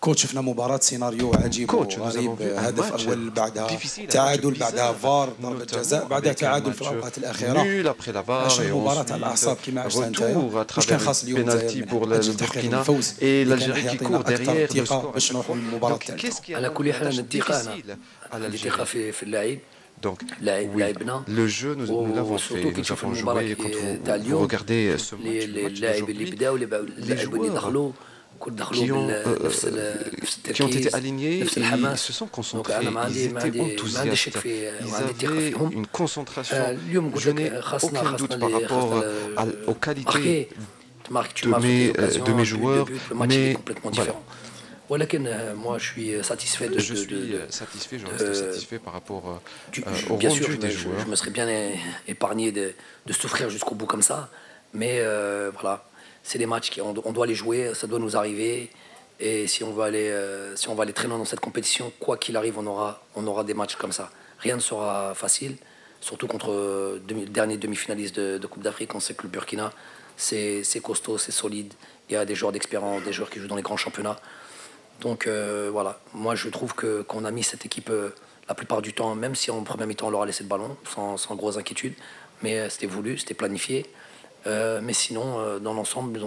كوتش شفنا مباراة سيناريو عجيب وغريب هدف أول بعدها تعادل بعدها فار ضربة جزاء بعدها تعادل في الأوقات الأخيرة. مباراة على الأعصاب كما عشتها أنت واش كان خاص اليوم من أجل تحقيق الفوز. الجزائر كي كور ديغيير ثقة باش نروحوا للمباراة على كل حال أنا الثقة أنا الثقة في اللاعب Donc, oui, نعم. le jeu, nous, nous l'avons fait. Nous avons joué contre vous, vous regardez ce match, Les, les, match les, joueurs qui ont, euh, euh qui ont été alignés et ils se sont concentrés, ils étaient enthousiastes, euh, ils avaient une concentration. Euh, je n'ai aucun doute par rapport à, aux qualités de mes, de mes joueurs, mais voilà. Voilà, moi je suis satisfait de. Je suis de, satisfait, je reste satisfait par rapport du, au bien rendu sûr, des je, joueurs. Je me serais bien épargné de, de souffrir jusqu'au bout comme ça, mais euh, voilà c'est des matchs qu'on on doit les jouer, ça doit nous arriver. Et si on va aller, euh, si on aller très loin dans cette compétition, quoi qu'il arrive, on aura, on aura des matchs comme ça. Rien ne sera facile, surtout contre euh, le dernier demi-finaliste de, Coupe d'Afrique. On sait que le Burkina, c'est costaud, c'est solide. Il y a des joueurs d'expérience, des joueurs qui jouent dans les grands championnats. Donc euh, voilà, moi je trouve que qu'on a mis cette équipe euh, la plupart du temps, même si en première mi-temps on leur a laissé le ballon, sans, sans grosse inquiétude, mais euh, c'était voulu, c'était planifié. Euh, mais sinon, euh, dans l'ensemble,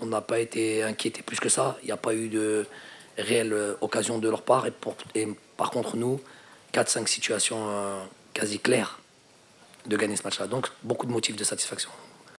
on n'a pas été inquiétés plus que ça. Il n'y a pas eu de réelle euh, occasion de leur part. Et, pour- par contre, nous, 4-5 situations quasi claires de gagner ce match-là. Donc beaucoup de motifs de satisfaction.